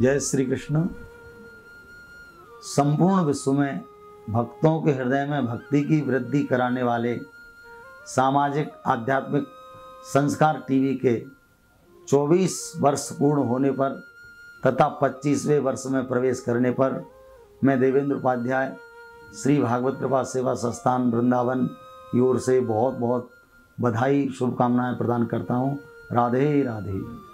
जय श्री कृष्ण संपूर्ण विश्व में भक्तों के हृदय में भक्ति की वृद्धि कराने वाले सामाजिक, आध्यात्मिक संस्कार टीवी के 24 वर्ष पूर्ण होने पर तथा 25वें वर्ष में प्रवेश करने पर मैं देवेंद्र उपाध्याय, श्री भागवत कृपा सेवा संस्थान वृंदावन की ओर से बहुत बहुत बधाई, शुभकामनाएँ प्रदान करता हूँ। राधे राधे।